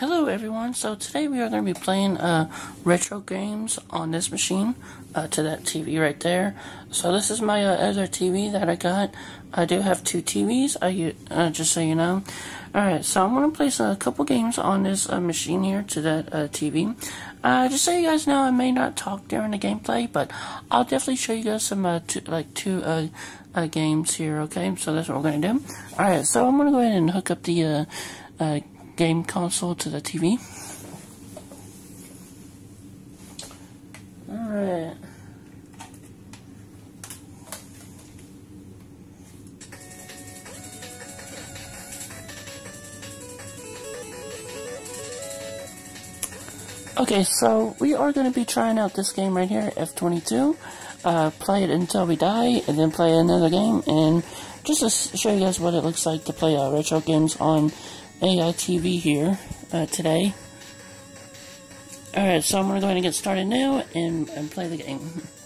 Hello everyone, so today we are going to be playing uh, retro games on this machine, uh, to that TV right there. So this is my uh, other TV that I got. I do have two TVs, I, uh, just so you know. Alright, so I'm going to place a couple games on this uh, machine here to that uh, TV. just so you guys know, I may not talk during the gameplay, but I'll definitely show you guys some, like, two games here, okay? So that's what we're going to do. Alright, so I'm going to go ahead and hook up the game console to the TV. Alright. Okay, so we are going to be trying out this game right here, F22. Uh, play it until we die, and then play another game, and just to show you guys what it looks like to play uh, retro games on AITV here uh, today. Alright, so I'm going to go ahead and get started now and, and play the game.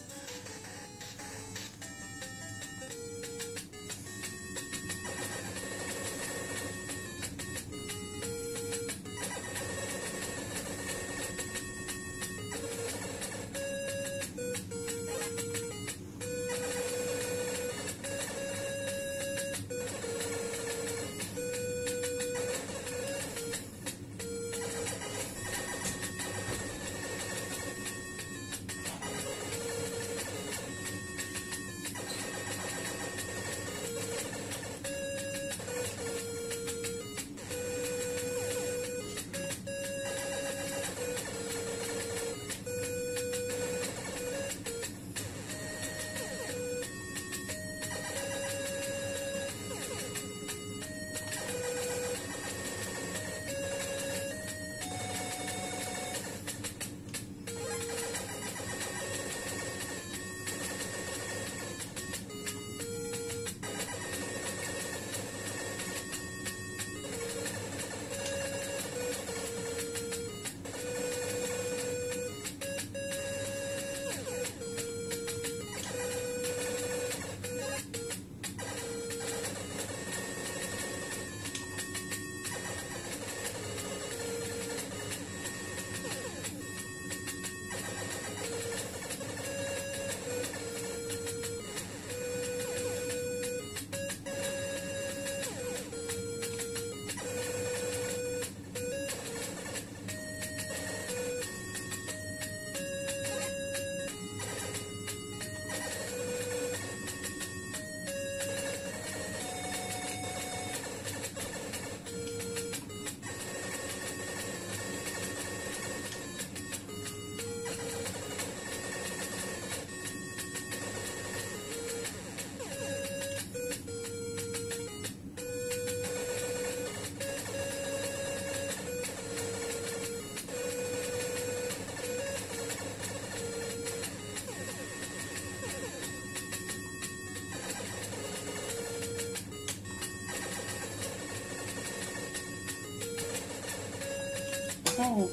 Oh.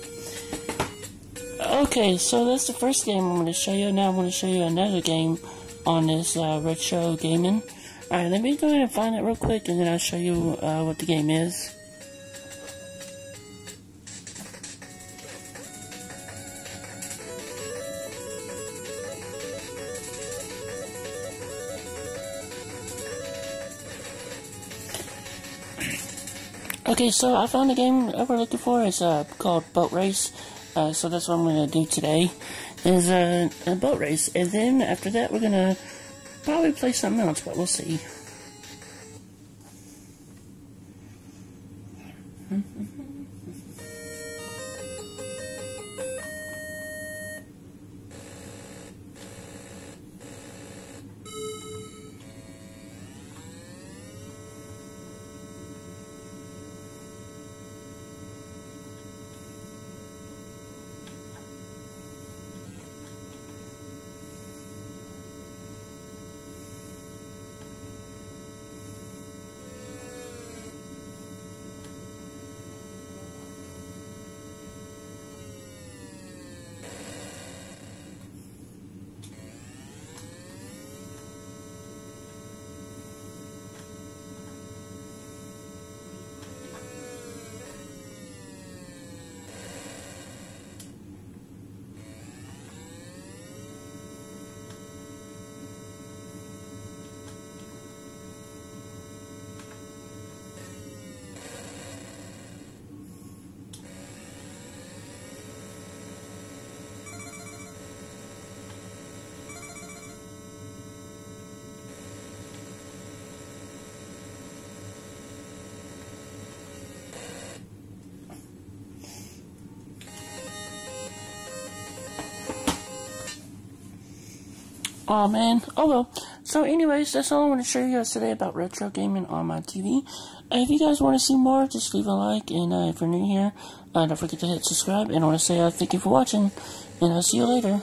Okay, so that's the first game I'm going to show you. Now I'm going to show you another game on this uh, retro gaming. Alright, let me go ahead and find it real quick and then I'll show you uh, what the game is. Okay, so I found a game that we're looking for. It's uh, called Boat Race. Uh, so that's what I'm going to do today, is uh, a boat race. And then after that, we're going to probably play something else, but we'll see. Oh man. Oh well. So anyways, that's all I want to show you guys today about retro gaming on my TV. If you guys want to see more, just leave a like. And uh, if you're new here, uh, don't forget to hit subscribe. And I want to say uh, thank you for watching. And I'll see you later.